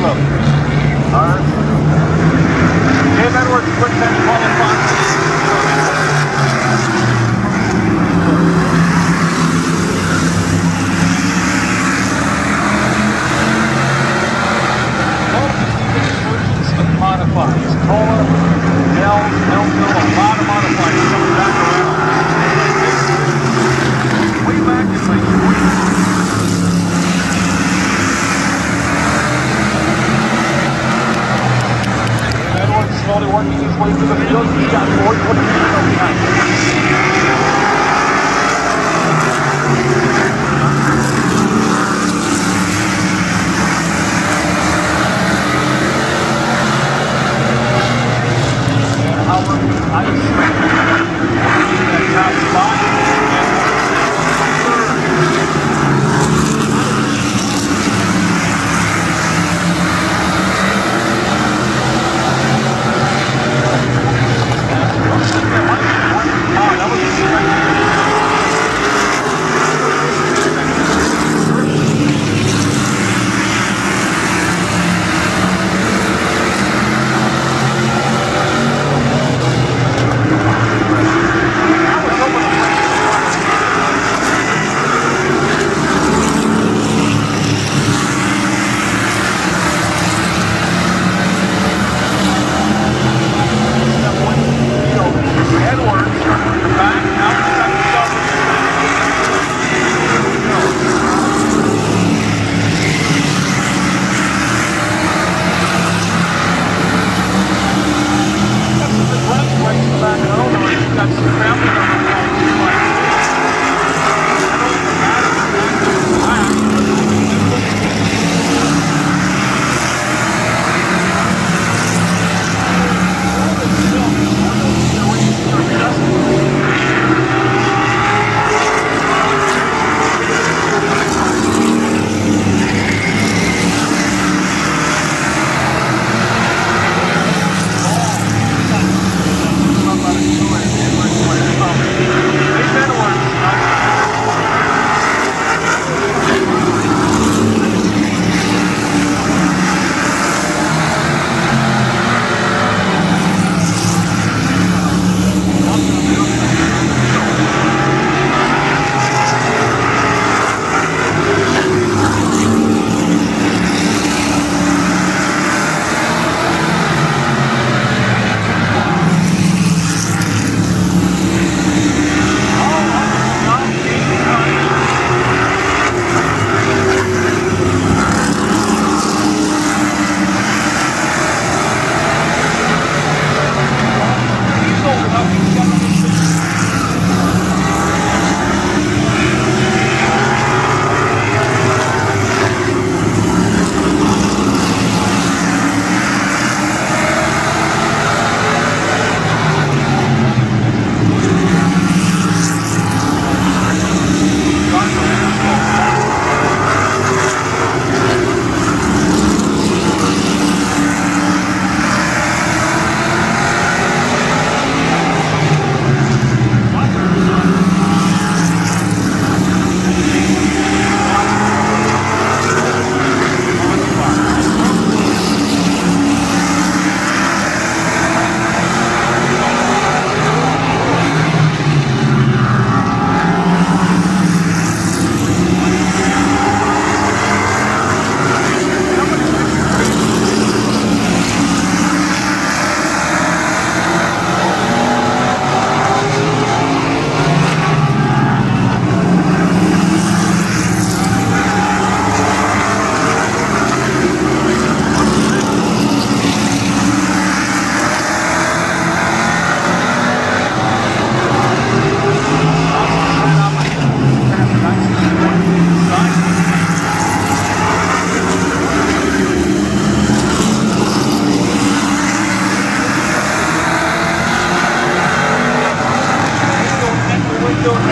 slow. All right. Dave Edwards, quick bench, ball and box. Modifieds. Taller, only working his way through the field. He's got 40 I don't